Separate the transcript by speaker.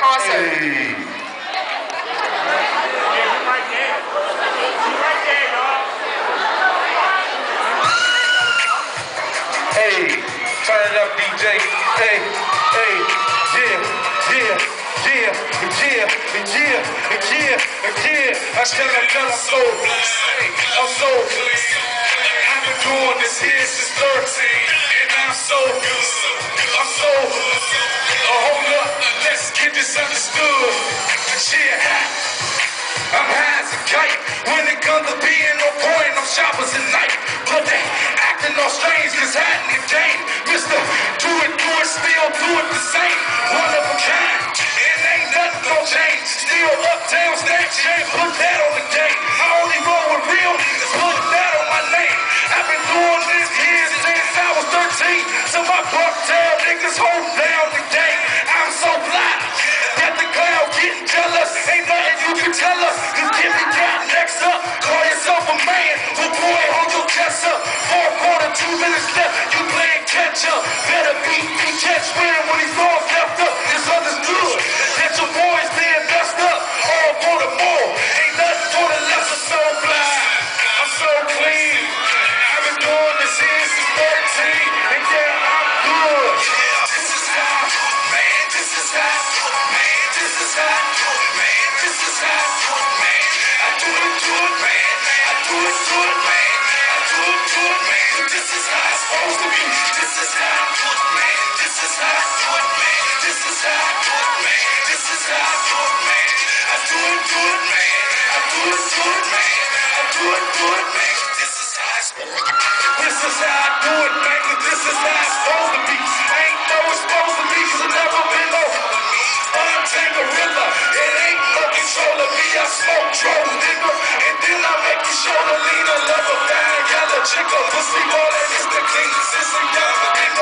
Speaker 1: concert.
Speaker 2: Hey. Hey, turn up, DJ. Hey, hey, yeah, yeah, yeah, yeah, yeah, yeah, yeah. I said I got so, I'm so. I've been doing this here since 13, and I'm so, I'm high kite when it comes to being on point. I'm sharp as a knife, but they acting all strange 'cause hot in the game. Mister, do it, do it, still do it the same. One of a kind, and ain't nothing gon' change. Still uptown, snatch chain, put that on the game. I only roll with real niggas, put that on my name. I've been doing this here since I was 13. So my bucktail niggas hold minutes. You playing catch up. Better be, me catch win This is how, man. This is how, man. This is how, man. This is how, man. I do it, do it, man. I do it, do it, man. I do it, do it, man. This is how supposed. This is how I do it, man. This is how it's supposed to be. I ain't it's supposed to be 'cause I never been over. Untamed gorilla. It ain't no control me. I smoke drugs, nigga. And then I make you show the leader. Love a fine yellow chick. Pussy more than Mr. Clean. Sissy young, nigga.